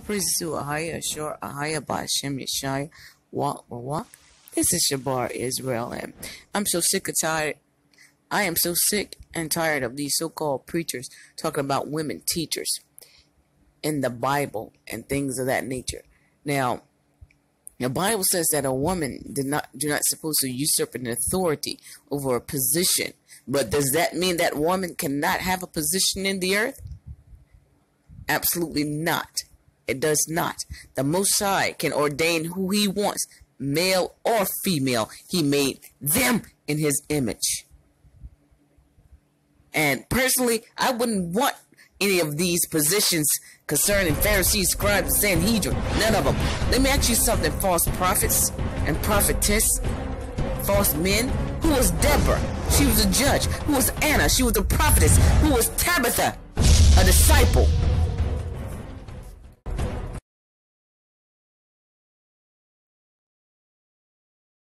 Praises to Ahayah, Asher, Ahayah, Bashem, Yashaya, walk, walk. This is Shabar Israel, and I'm so sick and tired. I am so sick and tired of these so-called preachers talking about women teachers in the Bible and things of that nature. Now, the Bible says that a woman did not do not supposed to usurp an authority over a position. But does that mean that woman cannot have a position in the earth? Absolutely not. It does not. The Most High can ordain who He wants, male or female. He made them in His image. And personally, I wouldn't want any of these positions concerning Pharisees, scribes, Sanhedrin. None of them. Let me ask you something, false prophets and prophetess, false men. Who was Deborah? She was a judge. Who was Anna? She was a prophetess. Who was Tabitha? A disciple.